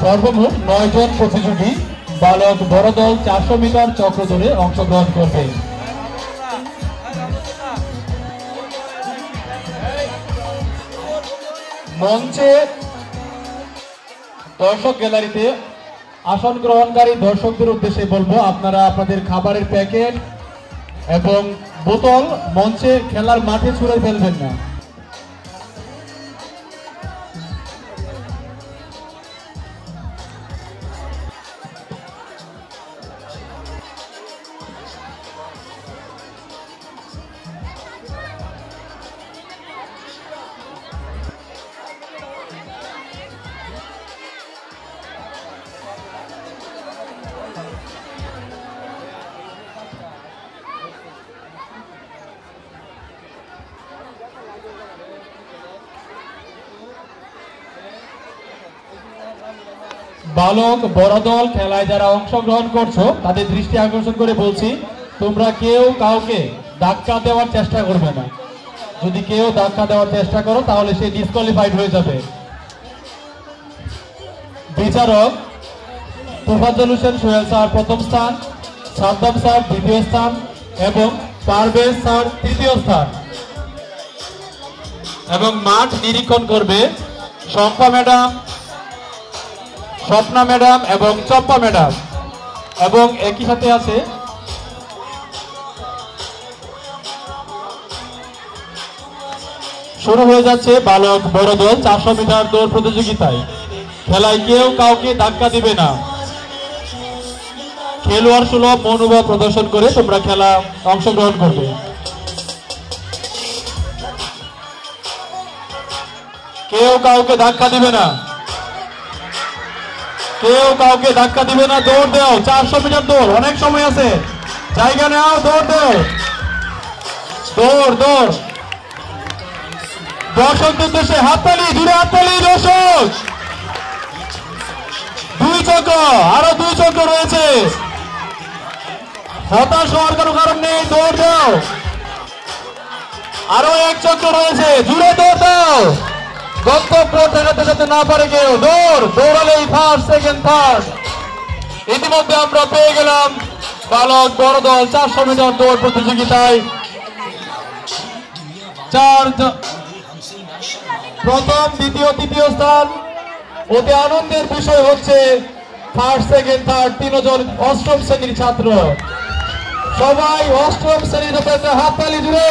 সর্বমোট নয় জন প্রতিযোগী বালক বড় দল চারশো মিটার চক্র ধরে অংশগ্রহণ করবে। মঞ্চে দর্শক গ্যালারিতে আসন গ্রহণকারী দর্শকদের উদ্দেশ্যে বলব, আপনারা আপনাদের খাবারের প্যাকেট এবং বোতল মঞ্চে খেলার মাঠে ছুঁড়ে ফেলবেন না। বালক, বড় দল খেলায় যারা অংশগ্রহণ করছ, তাদের দৃষ্টি আকর্ষণ করে বলছি, তোমরা কেউ কাউকে ধাক্কা দেওয়ার চেষ্টা করবে না। যদি কেউ ধাক্কা দেওয়ার চেষ্টা করো, তাহলে সে ডিসকোয়ালিফাইড হয়ে যাবে। বিচারক তোফাজ্জল হোসেন, সোহেল স্যার প্রথম স্থান, সাদ্দাম স্যার দ্বিতীয় স্থান, এবং পারভেজ স্যার তৃতীয় স্থান। এবং মাঠ নিরীক্ষণ করবে শম্পা ম্যাডাম স্বপ্না ম্যাডাম এবং চম্পা ম্যাডাম। এবং একই সাথে আছে শুরু হয়ে যাচ্ছে বালক বড় দল চারশো মিটার দৌড় প্রতিযোগিতায়। খেলায় কেউ কাউকে ধাক্কা দিবে না। খেলোয়াড় সুলভ মনোভাব প্রদর্শন করে তোমরা খেলা অংশগ্রহণ করবে। কেউ কাউকে ধাক্কা দিবে না। কেউ কাউকে ধাক্কা দিবে না, দৌড় দাও। চারশো মিটার দৌড়, অনেক সময় আছে। জায়গা নাও দৌড় দাও। দৌড় দৌড়। দর্শকদের উদ্দেশ্যে হাততালি দূরে হাততালি, দর্শক। দুই চক্র, আরও দুই চক্র রয়েছে। হতাশ হওয়ার কোনো কারণ নেই, দৌড় দাও। আরও এক চক্র রয়েছে, জুড়ে দৌড় দাও। ইতিমধ্যে আমরা পেয়ে গেলাম বালক বড় দল, চারশো মিটার দৌড় প্রতিযোগিতায়। চার প্রথম, দ্বিতীয়, তৃতীয় স্থান। অতি আনন্দের বিষয় হচ্ছে ফার্স্ট সেকেন্ড থার্ড তিনজন অষ্টম শ্রেণির ছাত্র। সবাই অষ্টম শ্রেণির হাততালি জুড়ে।